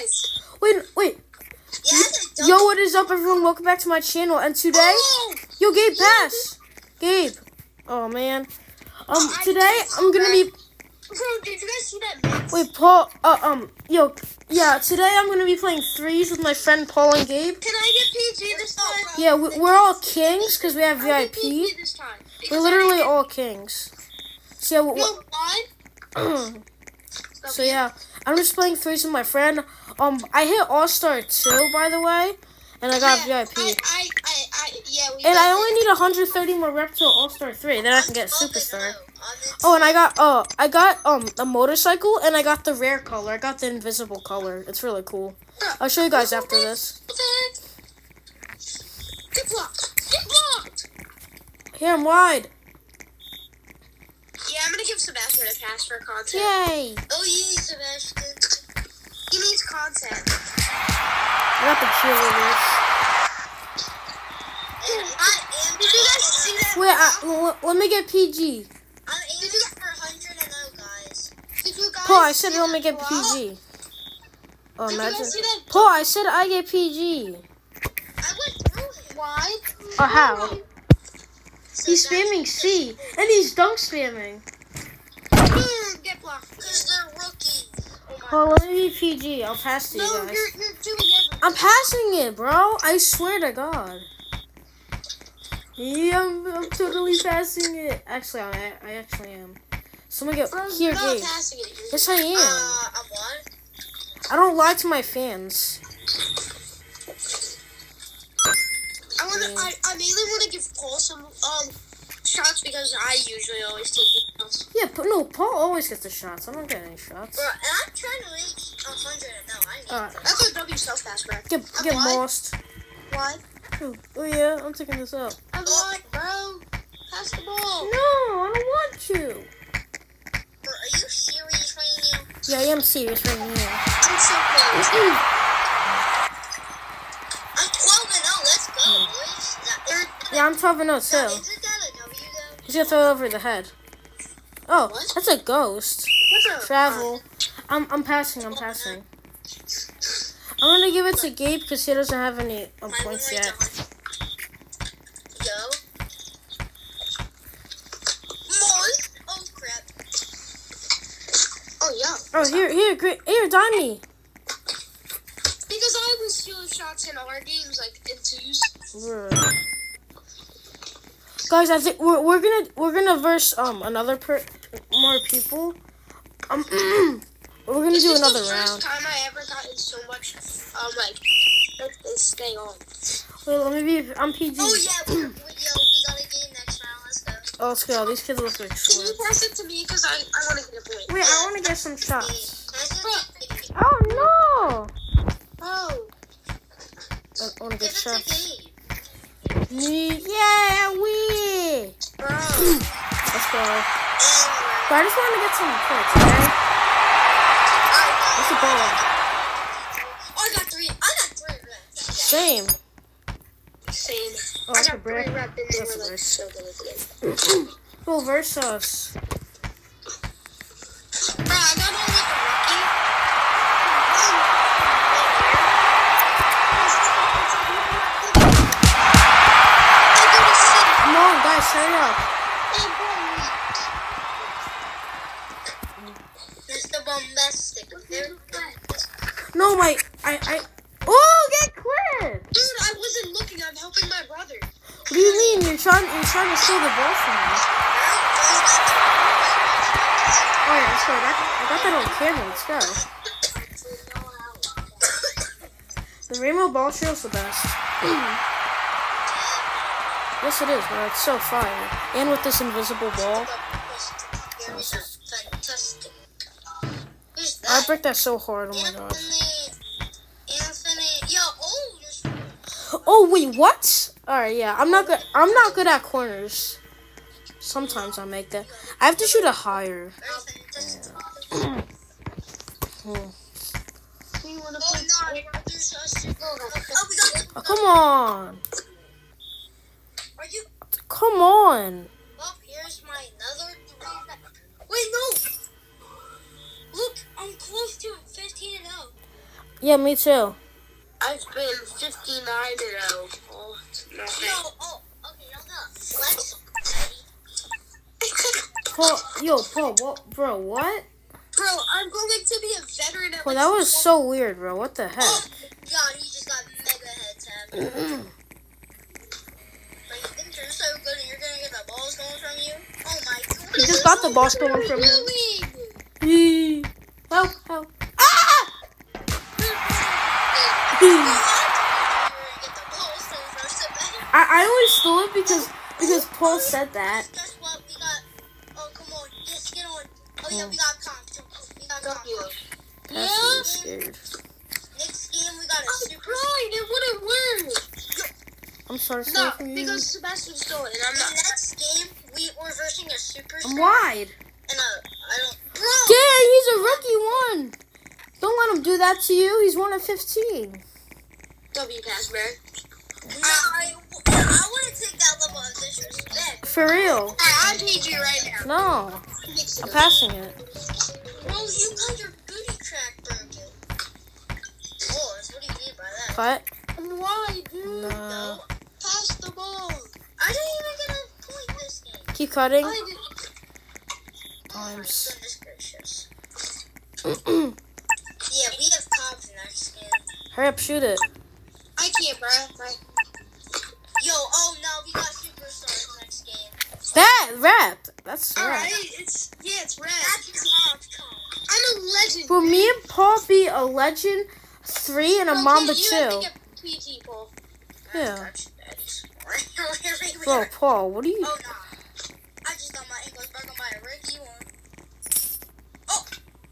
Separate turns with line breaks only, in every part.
this.
Wait, wait.
Yeah,
Yo, what is up, everyone? Welcome back to my channel. And today,
Oh,
yo, Gabe, pass. Gabe. Oh man. Um, today I'm gonna be.
bro, did you guys see that mix?
Wait, Paul. Uh, um, yo, yeah. Today I'm gonna be playing threes with my friend Paul and Gabe.
Can I get PG this time?
Yeah, we, we're all kings because we have
I get
VIP.
PG this time.
We're
Because
literally all kings. So yeah,
I,
we-
no, why?
so yeah, I'm just playing threes with my friend. Um, I hit All Star two, by the way, and I got
yeah,
VIP.
I, I, I, I, yeah, we
And I only need 130 more reps to All Star three. Then I can get Superstar.
oh.
And I got uh, I got um a motorcycle, and I got the rare color. I got the invisible color. It's really cool. I'll show you guys after this.
What the heck? Get blocked. Get blocked.
Here, I'm wide.
Yeah, I'm gonna give Sebastian a pass for content.
Yay!
Oh yeah, Sebastian. He needs content.
I got the cheerleaders.
And I am. Did you guys see that?
Wait, uh, I, l- let me get PG.
I'm aiming for 100 and 0, guys. Did you guys
Paul, I
see
said let me
that
get? PG. Oh,
Did you
imagine.
guys see that?
Paul, I said I get PG.
I went through it. Why?
Oh, how?
So
He's
that's-
spamming C, and he's dunk spamming.
Mm, Get blocked. Because they're rookies. Oh
let me be PG. I'll pass to you
No,
guys.
you're, you're.
I'm passing it, bro. I swear to God. Yeah, I'm, I'm totally passing it. Actually, I, I actually am. Someone get
Bro,
here,
you're not
Gabe.
passing it. You're
Yes, I am.
Uh, I'm what?
I don't lie to my fans.
I wanna.
Yeah.
I, I mainly want to give Paul some um shots because I usually always take the shots.
Yeah, but no, Paul always gets the shots. I don't get any shots.
Bro, and I'm trying to reach a hundred and no, I need.
Alright.
That's a W self pass, bro.
Get
I'm
get
wide.
lost.
Why?
Oh, oh yeah, I'm taking this out.
I'm oh. wide, bro. Pass the ball.
No, I don't want to.
Bro, are you serious right now?
Yeah, I am serious right now.
I'm so close. I'm 12 and 0. Let's go, boys. That,
Yeah, I'm 12 and 0 too.
isn't that a W though?
He's gonna throw it over the head. Oh,
What?
that's a ghost.
What's a
Travel. I'm I'm passing. I'm passing. I'm gonna give it to Gabe because he doesn't have any
My
points yet.
100. Oh crap. Oh yeah.
Oh, here, here, great. Here, Donnie.
Because I was stealing shots in our games like in twos.
Guys, I think we're, we're gonna we're gonna verse um another per more people. Um, we're gonna
This
do
is
another
the
round.
first time I ever gotten so much um like let this stay on.
Wait, let me be. I'm PG.
Oh yeah, we, we, yo, we got a game next round. Let's go.
Oh, let's go. These kids look like
Can you pass it to me? Because I, I want to get a point.
Wait, I want to get some shots. Oh no!
oh,
I want to get shots. Yeah, we.
Bro.
Let's go. But I just wanted to get some points, okay? What's the ball?
I got three. I got three reps.
Same.
Same.
Oh,
I got three reps and they
That's a
were like so good at the
That, I got that on camera. Let's go. The rainbow ball show's the best. yes, it is, bro. It's so fire. And with this invisible ball, I break that so hard. Oh my gosh.
Anthony. Anthony. Yo, oh, you're
Oh wait, what? All right, yeah. I'm not good. I'm not good at corners. Sometimes I make that. I have to shoot a higher.
very.
Hmm.
We wanna play Oh, we got
Oh, come on.
Are you?
Come on.
Well, here's my another. Wait, no. Look, I'm close to 15 and 0.
Yeah, me too.
I've been 59 and 0. Oh.
No, oh, okay, I'm gonna flex.
Paul, yo, Paul, what, bro, what?
Bro, I'm going to be a veteran at
Well, that was so weird, bro. What the heck?
Oh, God, he just got mega head tap. Like, you think you're so good and you're gonna get the ball stolen from you? Oh my god.
He just got the ball stolen from him. Help, help. Ah! I, I only stole it because because Paul said that.
Oh, yeah, we got comp. We got comp.
I'm so scared.
Next game, we got a
I'm
super.
crying. It wouldn't work.
I'm sorry,
No,
for you.
because Sebastian stole it, and I'm
The
not.
next game, we were versing a super.
I'm wide.
And a. I don't. Bro!
Dang, he's a rookie one. Don't let him do that to you. He's one of 15.
W pass, man.
I, I wouldn't take that level of disrespect.
For real.
Alright, I'm PG right now.
No, I'm passing it.
Bro, you got your booty crack broken. Oh, what do you mean by that?
Cut.
Why, dude?
No.
Pass the ball.
I didn't even get a point this game.
Keep cutting.
I did-
Oh
Times.
goodness gracious. Yeah, we have cops next game.
Hurry up, shoot it.
I can't, bro. Right.
Yo, oh no, we got superstars next game.
That rap. That's
All
rap.
right, it's yeah, it's red.
That's top.
I'm a legend.
For me and Paul be a legend three and a
Okay,
Mamba
you have to
two.
get PG, Paul.
Yeah.
oh
Bro, Paul, what are you?
Oh, no. I just got my ankles broken by a rookie one.
Oh,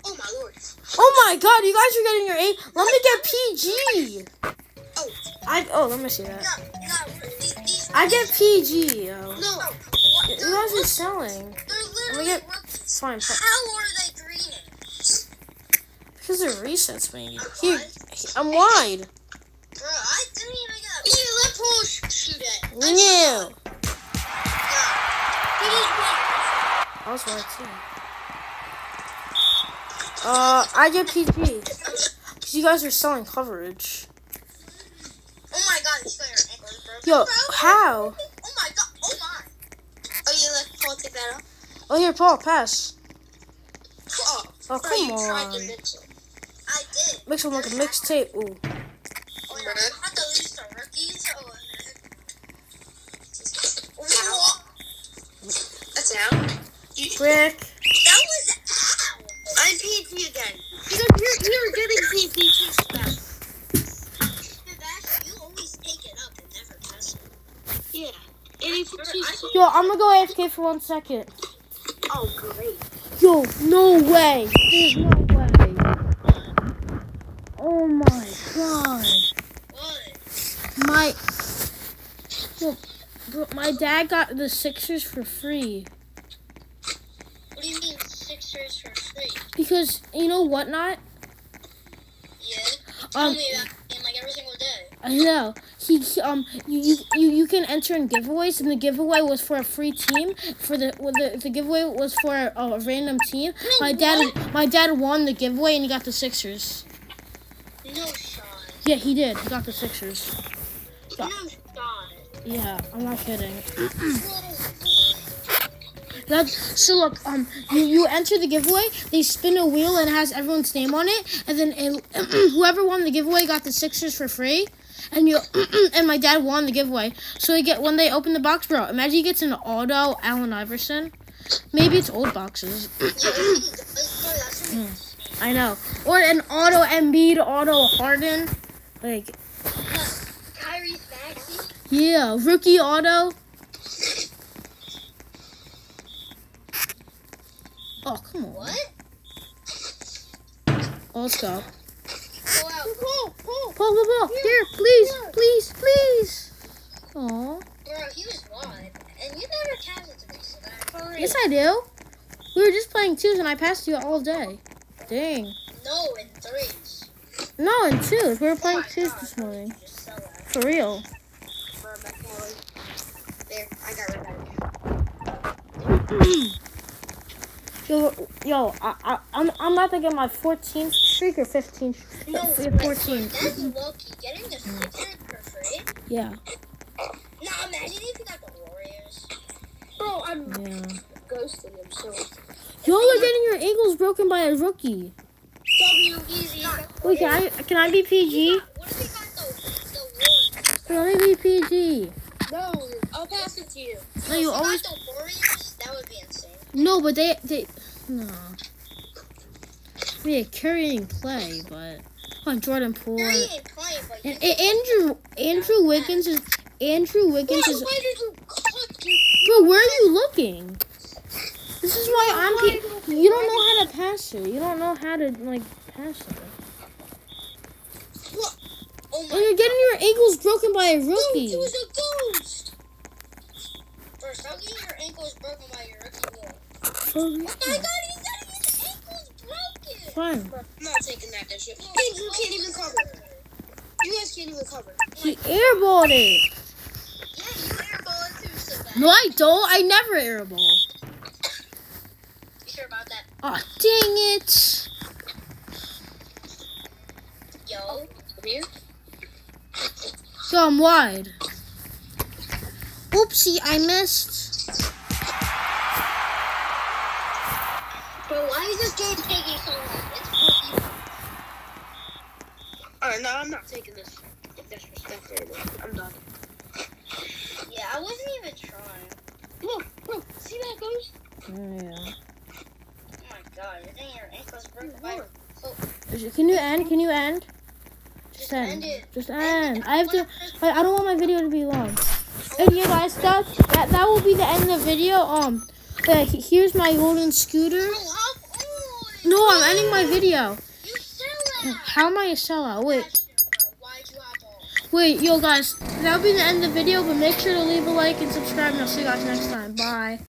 oh my lord.
Oh my God, you guys are getting your A. Let me get PG.
Oh.
I oh, let me see that.
No, no, these, these
I get PG. Yo.
No.
You guys are selling.
they're
Let me
literally
get. It's fine.
How are they greening?
Because they're resets, maybe. Here, I'm wide.
Bro, I didn't even get a
Yeah, let Paul sh- shoot it.
No.
He.
I was wide too. Uh, I get PG. Because you guys are selling coverage.
Oh my god, you got your ankles broken.
Yo, how?
Oh my god, oh my.
Oh, you let Paul take that off.
Oh, here, Paul, pass.
Oh,
Oh, come
you tried to
on.
mix.
I did.
Makes them like a mixtape. Ooh.
Oh, yeah, I have to lose to rookies. Oh,
That's out.
Brick.
that was ow.
I'm again. Because you're, you're getting PG too, Sebastian.
Sebastian, you always take it up and never pass it.
Yeah. And if it's
Yo, I'm gonna go AFK for one second.
Oh, great.
Yo, no way. There's no way. Oh my god.
What?
My. Yo, bro, my dad got the Sixers for free.
What do you mean Sixers for free?
Because, you know what not?
Yeah. Tell
Um,
me the game like every single day.
I know. He, he um you, you you you can enter in giveaways and the giveaway was for a free team for the the, the giveaway was for a, a random team. My dad my dad won the giveaway and he got the Sixers.
No shot.
Yeah, he did. He got the Sixers.
No shot.
Yeah, I'm not kidding. That so look, um, you, you enter the giveaway. They spin a wheel and it has everyone's name on it, and then it, whoever won the giveaway got the Sixers for free. And you and my dad won the giveaway. So he get when they open the box, bro. Imagine he gets an auto Allen Iverson. Maybe it's old boxes.
Yeah, it's, it's, that's what mm,
I know. Or an auto Embiid, auto Harden. Like yeah, rookie auto. Oh come on.
What?
Oh, let's go.
Go out.
Paul, Paul, Paul, Here, please, please, please. Aw.
Bro, he was wide. And you never passed it to me, so that.
Yes, I do. We were just playing twos and I passed you all day. Dang.
No, in threes.
No, in twos. We were
Oh
playing
my
twos
God.
this morning.
You just sell that.
For real.
Bro, back forward. There, I got rid of.
Yo, yo, I, I, I'm, I'm about to get my 14th streak or 15th.
No,
Uh,
wait,
14.
That's lucky. Getting the sticker for free.
Yeah,
Now imagine if you got the Warriors.
Bro, I'm
yeah.
ghosting him, so.
Y'all are getting your ankles broken by a rookie.
W easy.
Wait, can I, can I be PG?
What if we got the the Warriors?
Can I be PG?
No, I'll pass it to you.
No, you
if we
always,
got the Warriors, that would be insane.
no, but they, they, no. I mean, carrying play, but, on Jordan Poole. And,
ain't but you
and Andrew, Andrew Wiggins is, Andrew Wiggins is,
Why did you cut?
Bro, where are you looking? This is why I'm. You don't know how to pass it. You don't know how to like pass it.
Oh
And you're getting your ankles broken by a
Dude,
rookie.
it was a ghost.
First, how getting your ankles broken by your rookie?
Oh,
my God, he's getting his ankles broken.
Fine.
I'm not taking that. You can't even cover. You guys can't even cover.
He airballed it.
Yeah, you airball too, so bad.
No, I don't. I never airball.
You sure about that?
Oh, dang it.
Yo,
Come here.
So I'm wide. Oopsie, I missed.
Why game taking so long? It's fucking.
Alright, no, I'm not taking this. Disrespect anymore. I'm done.
Yeah, I wasn't even trying.
Look, look, see that ghost?
Yeah.
Oh my God, you're getting your ankles broken by.
Look.
Can you end? Can you end? Just
Just
end.
end it.
Just
End
end.
it.
I have to. I, I don't want my video to be long. And yeah, guys, that that that will be the end of the video. Um, uh, here's my golden scooter. No, I'm ending my video. How am I a sellout? Wait, wait, yo, guys, that'll be the end of the video. But make sure to leave a like and subscribe, and I'll see you guys next time. Bye.